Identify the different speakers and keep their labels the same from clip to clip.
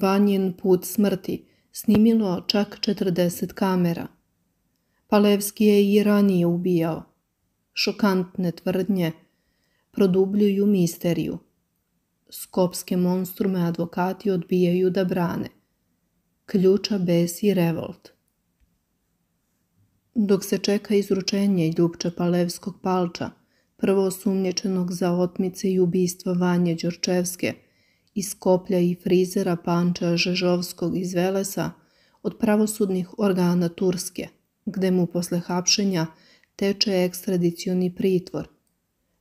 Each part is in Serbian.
Speaker 1: Vanjen put smrti snimilo čak 40 kamera. Palevski je i ranije ubijao. Šokantne tvrdnje produbljuju misteriju. Skopske monstrume advokati odbijaju da brane. Ključa besi revolt. Dok se čeka izručenje Ljubče Palevskog palča, prvo osumnječenog za otmice i ubistva Vanje Đorčevske, iz Koplja i frizera Panča Žežovskog iz Velesa, od pravosudnih organa Turske, gde mu posle hapšenja teče ekstradicioni pritvor.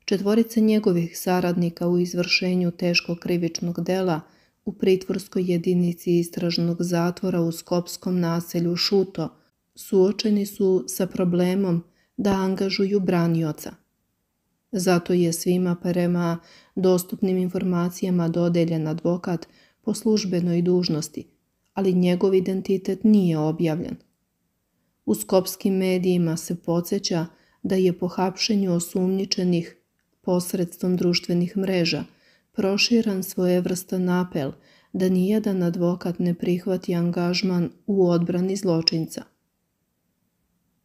Speaker 1: Četvorica njegovih saradnika u izvršenju teškog krivičnog dela u pritvorskoj jedinici istražnog zatvora u skopskom naselju Šuto suočeni su sa problemom da angažuju branioca. Zato je svima prema dostupnim informacijama dodeljen advokat po službenoj dužnosti, ali njegov identitet nije objavljen. U skopskim medijima se podsjeća da je po hapšenju osumnjičenih posredstvom društvenih mreža proširan svojevrstan apel da nijedan advokat ne prihvati angažman u odbrani zločinca.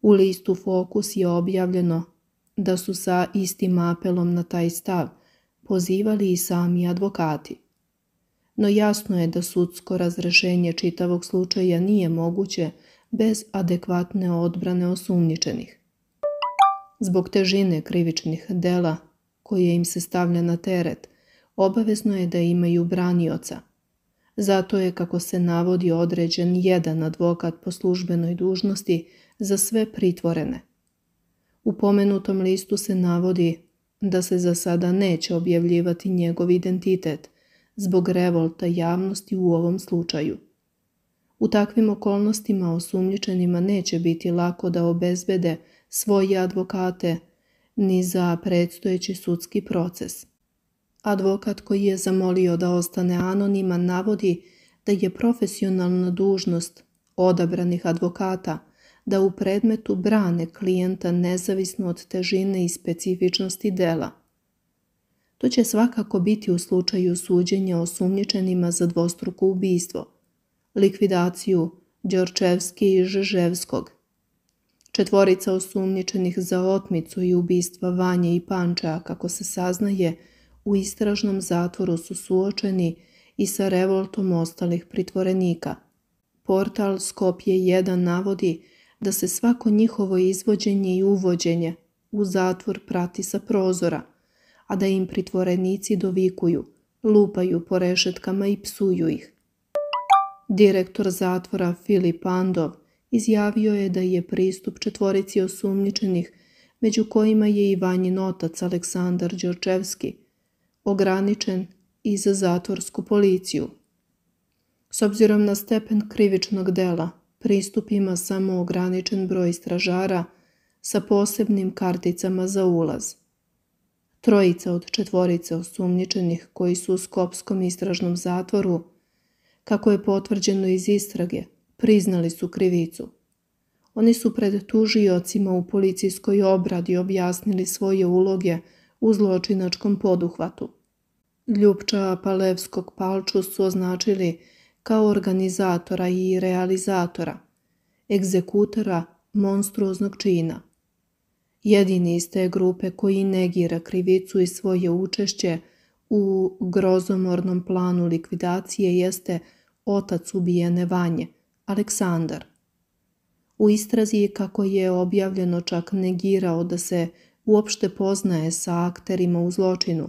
Speaker 1: U listu Fokus je objavljeno da su sa istim apelom na taj stav pozivali i sami advokati. No jasno je da sudsko razrešenje čitavog slučaja nije moguće bez adekvatne odbrane osumnjičenih. Zbog težine krivičnih dela koje im se stavlja na teret, obavezno je da imaju branioca. Zato je, kako se navodi, određen jedan advokat po službenoj dužnosti za sve pritvorene. U pomenutom listu se navodi da se za sada neće objavljivati njegov identitet zbog revolta javnosti u ovom slučaju. U takvim okolnostima osumnjičenima neće biti lako da obezbede svoje advokate ni za predstojeći sudski proces. Advokat koji je zamolio da ostane anoniman navodi da je profesionalna dužnost odabranih advokata da u predmetu brane klijenta nezavisno od težine i specifičnosti dela. To će svakako biti u slučaju suđenja osumnjičenima za dvostruko ubistvo, likvidaciju Đorčevski i Žeževskog, Četvorica osumnjičenih za otmicu i ubistva Vanje i Panča, kako se saznaje, u istražnom zatvoru su suočeni i sa revoltom ostalih pritvorenika. Portal Skopje 1 navodi da se svako njihovo izvođenje i uvođenje u zatvor prati sa prozora, a da im pritvorenici dovikuju, lupaju po rešetkama i psuju ih. Direktor zatvora Filip Andov izjavio je da je pristup četvorici osumnjičenih, među kojima je i Vanjin otac Aleksandar Đorčevski, ograničen i za zatvorsku policiju. S obzirom na stepen krivičnog dela, pristup ima samo ograničen broj stražara sa posebnim karticama za ulaz. Trojica od četvorice osumnjičenih koji su u Skopskom istražnom zatvoru, kako je potvrđeno iz istrage, priznali su krivicu. Oni su pred tužiocima u policijskoj obradi objasnili svoje uloge u zločinačkom poduhvatu. Ljupča Palevskog palču su označili kao organizatora i realizatora, egzekutora monstruoznog čina. Jedini iz te grupe koji negira krivicu i svoje učešće u grozomornom planu likvidacije jeste otac ubijene Vanje, Aleksandar. U istrazi kako je objavljeno čak negirao da se uopšte poznaje sa akterima u zločinu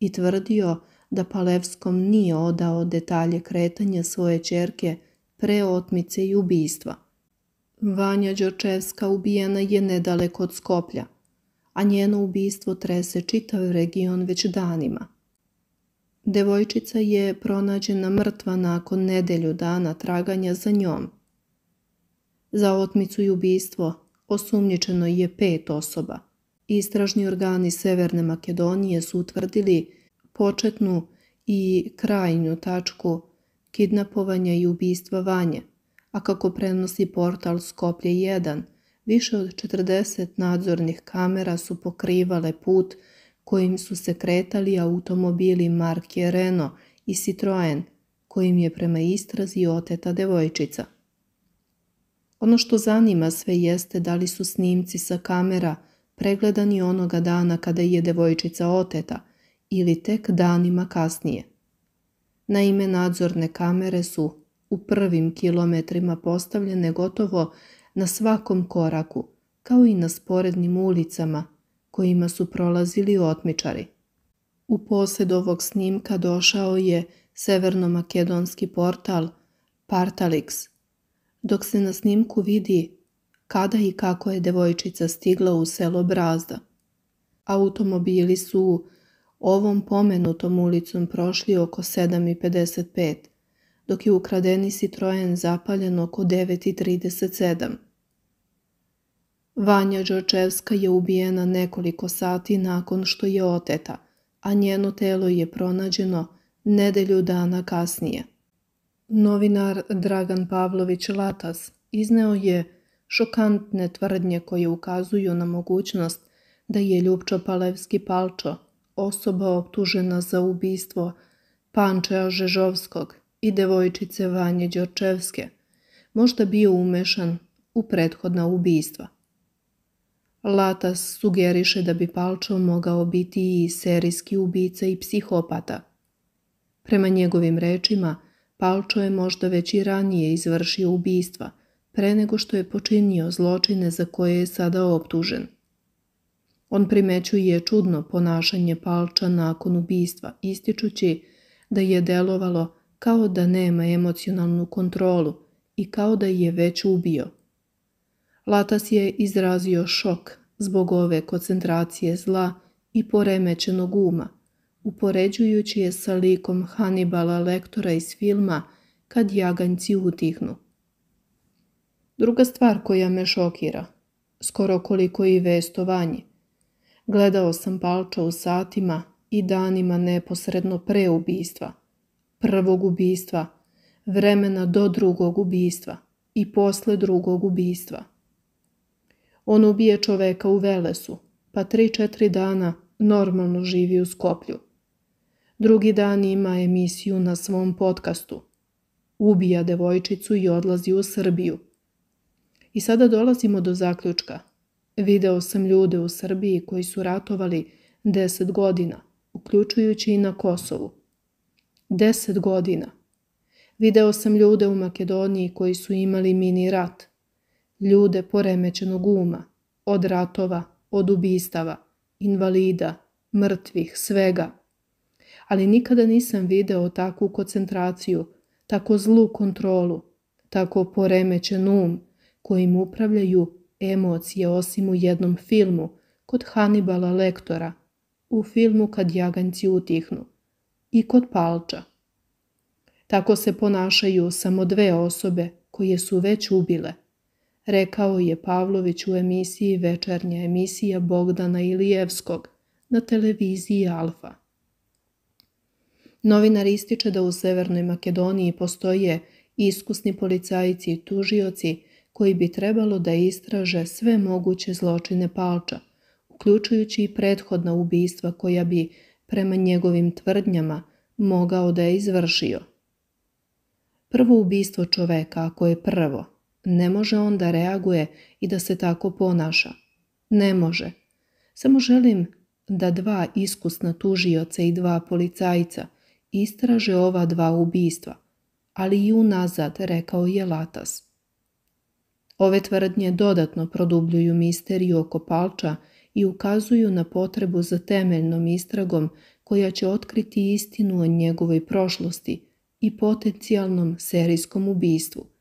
Speaker 1: i tvrdio da Palevskom nije odao detalje kretanja svoje čerke pre otmice i ubistva. Vanja Đorčevska ubijena je nedaleko od Skoplja, a njeno ubistvo trese čitav region već danima. Devojčica je pronađena mrtva nakon nedelju dana traganja za njom. Za otmicu i ubistvo osumnjičeno je pet osoba. Istražni organi Severne Makedonije su utvrdili početnu i krajnju tačku kidnapovanja i ubistva Vanje, a kako prenosi portal Skoplje 1, više od 40 nadzornih kamera su pokrivale put kojim su se kretali automobili marke Renault i Citroen, kojim je prema istrazi oteta devojčica. Ono što zanima sve jeste da li su snimci sa kamera pregledani onoga dana kada je devojčica oteta ili tek danima kasnije. Naime, nadzorne kamere su u prvim kilometrima postavljene gotovo na svakom koraku, kao i na sporednim ulicama kojima su prolazili otmičari. U posjed ovog snimka došao je severno-makedonski portal Partalix, dok se na snimku vidi kada i kako je devojčica stigla u selo Brazda. Automobili su ovom pomenutom ulicom prošli oko 7.55, dok je ukradeni Citroen zapaljen oko 9.37. Vanja Đorčevska je ubijena nekoliko sati nakon što je oteta, a njeno telo je pronađeno nedelju dana kasnije. Novinar Dragan Pavlović Latas izneo je šokantne tvrdnje koje ukazuju na mogućnost da je Ljubčo Palevski Palčo, osoba optužena za ubistvo Pančeja Žežovskog i devojčice Vanje Đorčevske, možda bio umešan u prethodna ubistva. Latas sugeriše da bi Palčo mogao biti i serijski ubica i psihopata. Prema njegovim rečima, Palčo je možda već i ranije izvršio ubistva, pre nego što je počinio zločine za koje je sada optužen. On primećuje čudno ponašanje Palča nakon ubistva, ističući da je delovalo kao da nema emocionalnu kontrolu i kao da je već ubio. Latas je izrazio šok zbog ove koncentracije zla i poremećenog uma, upoređujući je sa likom Hannibala lektora iz filma Kad jaganjci utihnu. Druga stvar koja me šokira, skoro koliko i vestovanje. Gledao sam palča u satima i danima neposredno pre ubistva, prvog ubistva, vremena do drugog ubistva i posle drugog ubistva. On ubije čoveka u Velesu, pa tri četiri dana normalno živi u Skoplju. Drugi dan ima emisiju na svom podcastu. Ubija devojčicu i odlazi u Srbiju. I sada dolazimo do zaključka. Video sam ljude u Srbiji koji su ratovali deset godina, uključujući i na Kosovu. Deset godina. Video sam ljude u Makedoniji koji su imali mini rat. Ljude poremećenog uma, od ratova, od ubistava, invalida, mrtvih, svega. Ali nikada nisam video takvu koncentraciju, tako zlu kontrolu, tako poremećen um, kojim upravljaju emocije osim u jednom filmu kod Hannibala Lektora, u filmu Kad jaganjci utihnu i kod Palča. Tako se ponašaju samo dve osobe koje su već ubile, rekao je Pavlović u emisiji Večernja emisija Bogdana Ilijevskog na televiziji Alfa. Novinar ističe da u Severnoj Makedoniji postoje iskusni policajci i tužioci koji bi trebalo da istraže sve moguće zločine Palča, uključujući i prethodna ubistva koja bi, prema njegovim tvrdnjama, mogao da je izvršio. Prvo ubistvo čoveka, ako je prvo, ne može on da reaguje i da se tako ponaša. Ne može. Samo želim da dva iskusna tužioca i dva policajca istraže ova dva ubistva, ali i unazad, rekao je Latas. Ove tvrdnje dodatno produbljuju misteriju oko Palča i ukazuju na potrebu za temeljnom istragom koja će otkriti istinu o njegovoj prošlosti i potencijalnom serijskom ubistvu –